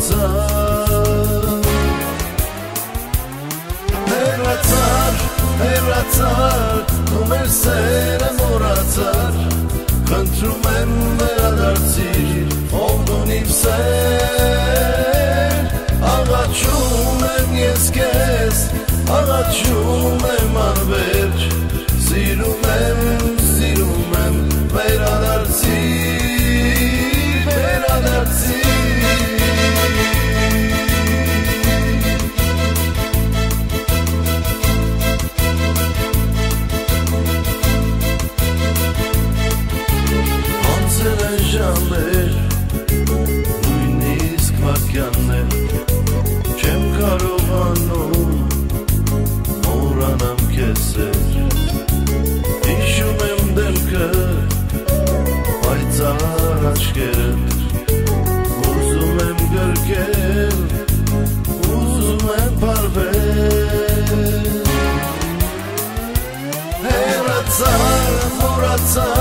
հեռացար Հեռացար, հեռացար, ու մեր սերը մորացար Խնդրում եմ վերադարձիր, ով ունիմ սեր Աղաչում եմ ես կեզ, աղաչում եմ անվերջ Սիրում Ժամեր, նույնիսկ վարկյաններ, չեմ կարողանում մոռանամ քեզ սեր, հիշում եմ դեմքը, պայծառ աչքերդ, ուզում եմ գրկել, ուզում եմ բարվել, հեռացար, մոռացար,